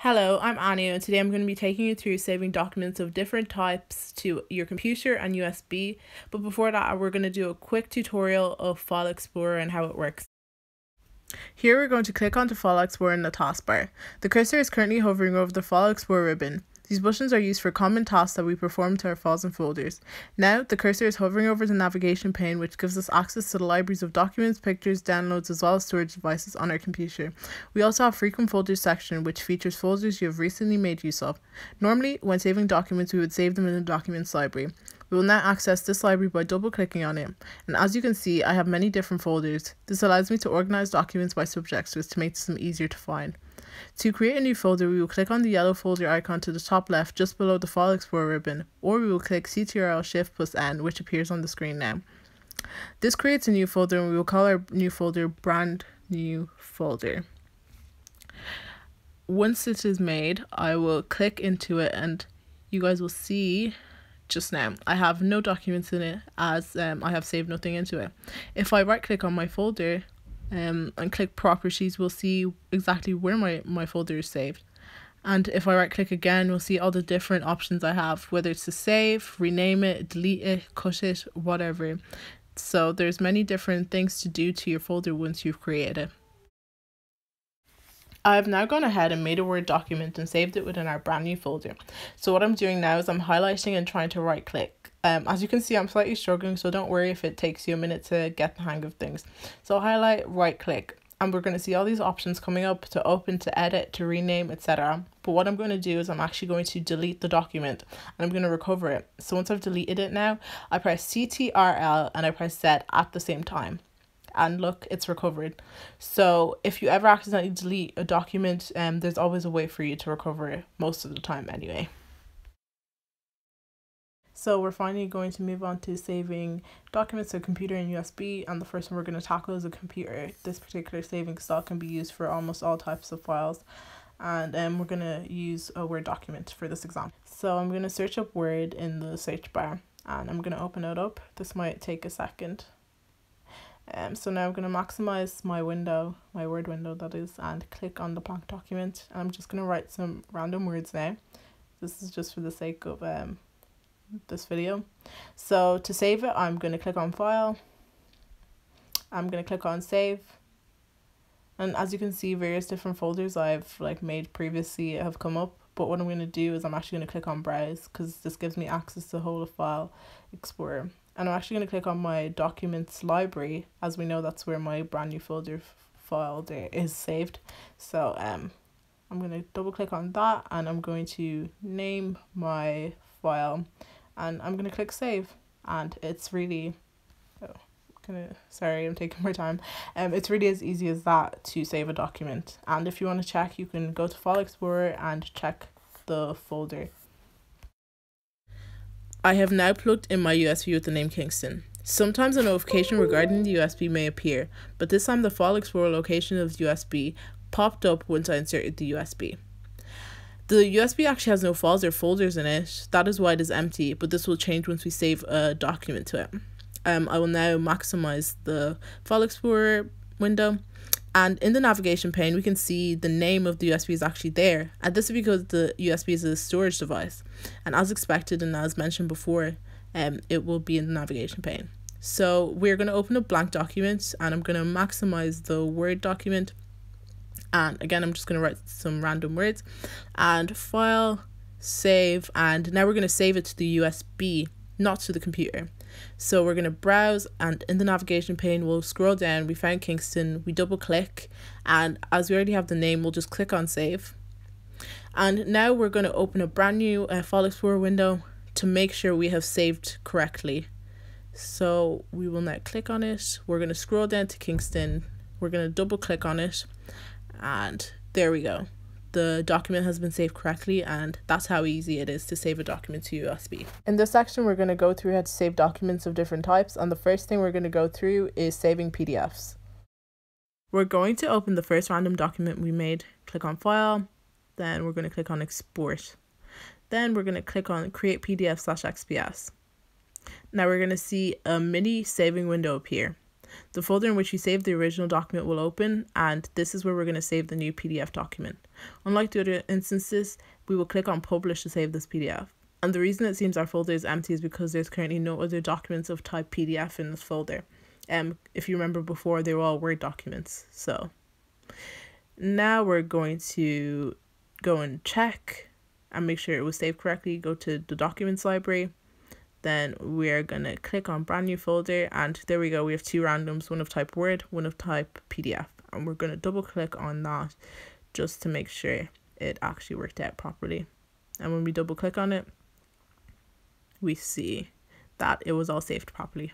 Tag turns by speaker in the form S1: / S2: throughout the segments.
S1: Hello, I'm Anu, and today I'm going to be taking you through saving documents of different types to your computer and USB. But before that, we're going to do a quick tutorial of File Explorer and how it works. Here we're going to click onto File Explorer in the taskbar. The cursor is currently hovering over the File Explorer ribbon. These buttons are used for common tasks that we perform to our files and folders. Now, the cursor is hovering over the navigation pane, which gives us access to the libraries of documents, pictures, downloads, as well as storage devices on our computer. We also have frequent folders section, which features folders you have recently made use of. Normally, when saving documents, we would save them in the documents library. We will now access this library by double clicking on it. And as you can see, I have many different folders. This allows me to organize documents by subjects to make them easier to find. To create a new folder, we will click on the yellow folder icon to the top left just below the File Explorer ribbon, or we will click CTRL Shift plus N, which appears on the screen now. This creates a new folder and we will call our new folder brand new folder. Once it is made, I will click into it and you guys will see just now I have no documents in it as um, I have saved nothing into it. If I right click on my folder, um, and click properties, we'll see exactly where my, my folder is saved. And if I right click again, we'll see all the different options I have, whether it's to save, rename it, delete it, cut it, whatever. So there's many different things to do to your folder once you've created it. I've now gone ahead and made a Word document and saved it within our brand new folder. So what I'm doing now is I'm highlighting and trying to right click um, as you can see, I'm slightly struggling, so don't worry if it takes you a minute to get the hang of things. So highlight, right click, and we're going to see all these options coming up to open, to edit, to rename, etc. But what I'm going to do is I'm actually going to delete the document and I'm going to recover it. So once I've deleted it now, I press CTRL and I press Z at the same time. And look, it's recovered. So if you ever accidentally delete a document, um, there's always a way for you to recover it most of the time anyway. So we're finally going to move on to saving documents to computer and USB and the first one we're going to tackle is a computer. This particular saving style can be used for almost all types of files and um, we're going to use a Word document for this example. So I'm going to search up Word in the search bar and I'm going to open it up. This might take a second. Um, so now I'm going to maximize my window, my Word window that is, and click on the blank document. And I'm just going to write some random words now. This is just for the sake of um, this video. So to save it, I'm going to click on file. I'm going to click on save. And as you can see, various different folders I've like made previously have come up. But what I'm going to do is I'm actually going to click on browse because this gives me access to the whole file explorer. And I'm actually going to click on my documents library as we know that's where my brand new folder file there is saved. So um, I'm going to double click on that and I'm going to name my file and I'm gonna click save. And it's really oh, gonna sorry I'm taking my time. Um it's really as easy as that to save a document. And if you want to check you can go to File Explorer and check the folder I have now plugged in my USB with the name Kingston. Sometimes a notification regarding the USB may appear, but this time the File Explorer location of the USB popped up once I inserted the USB. The USB actually has no files or folders in it. That is why it is empty, but this will change once we save a document to it. Um, I will now maximize the File Explorer window. And in the navigation pane, we can see the name of the USB is actually there. And this is because the USB is a storage device. And as expected and as mentioned before, um, it will be in the navigation pane. So we're going to open a blank document and I'm going to maximize the Word document and again I'm just going to write some random words and file save and now we're going to save it to the USB not to the computer so we're going to browse and in the navigation pane we'll scroll down we found Kingston we double click and as we already have the name we'll just click on save. And now we're going to open a brand new uh, file explorer window to make sure we have saved correctly. So we will now click on it we're going to scroll down to Kingston we're going to double click on it and there we go the document has been saved correctly and that's how easy it is to save a document to USB. In this section we're going to go through how to save documents of different types and the first thing we're going to go through is saving PDFs. We're going to open the first random document we made, click on file, then we're going to click on export. Then we're going to click on create PDF slash XPS. Now we're going to see a mini saving window appear. The folder in which you saved the original document will open, and this is where we're going to save the new PDF document. Unlike the other instances, we will click on Publish to save this PDF. And the reason it seems our folder is empty is because there's currently no other documents of type PDF in this folder. Um, if you remember before, they were all Word documents. So now we're going to go and check and make sure it was saved correctly. Go to the Documents library then we're gonna click on brand new folder and there we go we have two randoms one of type word one of type pdf and we're gonna double click on that just to make sure it actually worked out properly and when we double click on it we see that it was all saved properly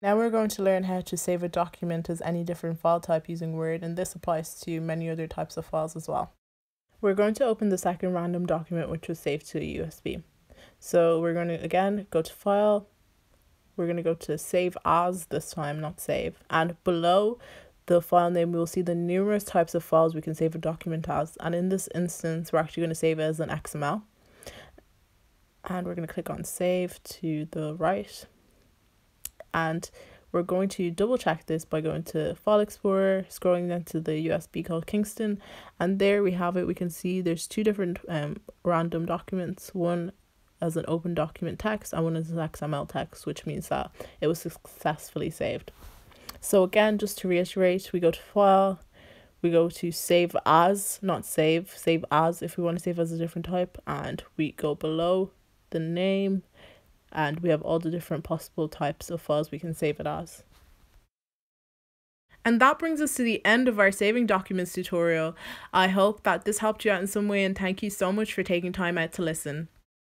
S1: now we're going to learn how to save a document as any different file type using Word and this applies to many other types of files as well. We're going to open the second random document which was saved to a USB. So we're going to, again, go to File. We're going to go to Save As this time, not Save. And below the file name, we'll see the numerous types of files we can save a document as. And in this instance, we're actually going to save it as an XML. And we're going to click on Save to the right. And we're going to double check this by going to File Explorer, scrolling down to the USB called Kingston, and there we have it. We can see there's two different um, random documents. One as an open document text and one as an XML text, which means that it was successfully saved. So again, just to reiterate, we go to File, we go to Save As, not Save, Save As if we want to save as a different type, and we go below the name, and we have all the different possible types of files we can save it as. And that brings us to the end of our saving documents tutorial. I hope that this helped you out in some way and thank you so much for taking time out to listen.